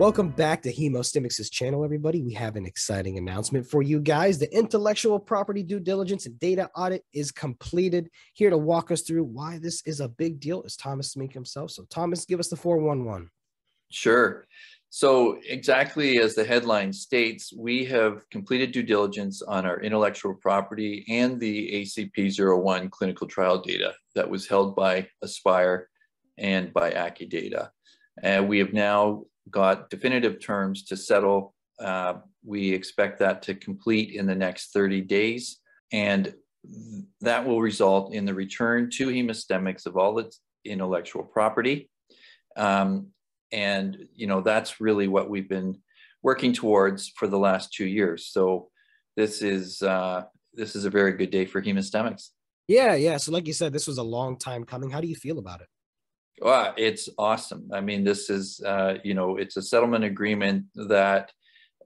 Welcome back to Hemostemix's channel, everybody. We have an exciting announcement for you guys. The intellectual property due diligence and data audit is completed. Here to walk us through why this is a big deal is Thomas Smeenk himself. So, Thomas, give us the 411. Sure. So, exactly as the headline states, we have completed due diligence on our intellectual property and the ACP01 clinical trial data that was held by Aspire and by Accudata. And we have now got definitive terms to settle. Uh, we expect that to complete in the next 30 days. And that will result in the return to Hemostemix of all its intellectual property. Um, and, you know, that's really what we've been working towards for the last two years. So this is, uh, this is a very good day for Hemostemix. Yeah, yeah. So like you said, this was a long time coming. How do you feel about it? Well, it's awesome. I mean, this is, uh, you know, it's a settlement agreement that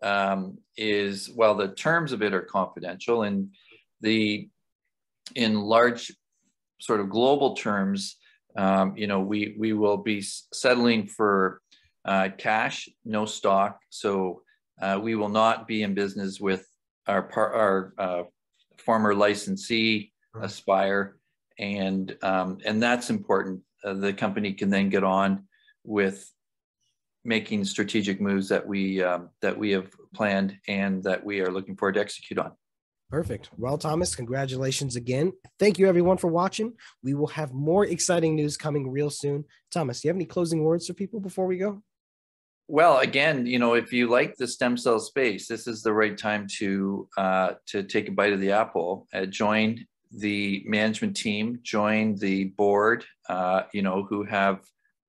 um, is, well, the terms of it are confidential and the, in large sort of global terms, um, you know, we, we will be settling for uh, cash, no stock. So uh, we will not be in business with our, par- our uh, former licensee, Aspire. And, um, and that's important uh, the company can then get on with making strategic moves that we um, that we have planned and that we are looking forward to execute on. Perfect. Well, Thomas, congratulations again. Thank you everyone for watching. We will have more exciting news coming real soon. Thomas, do you have any closing words for people before we go? Well, again, you know, if you like the stem cell space, this is the right time to uh, to take a bite of the apple. Uh, join the management team join the board, uh, you know, who have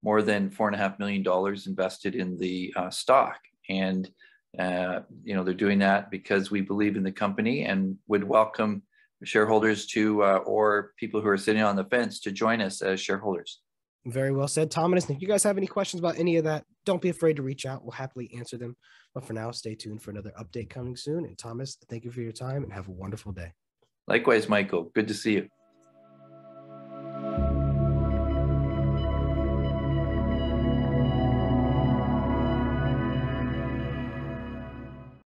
more than four and a half million dollars invested in the uh, stock. And, uh, you know, they're doing that because we believe in the company and would welcome shareholders to, uh, or people who are sitting on the fence to join us as shareholders. Very well said, Thomas. If you guys have any questions about any of that, don't be afraid to reach out. We'll happily answer them. But for now, stay tuned for another update coming soon. And Thomas, thank you for your time and have a wonderful day. Likewise, Michael. Good to see you.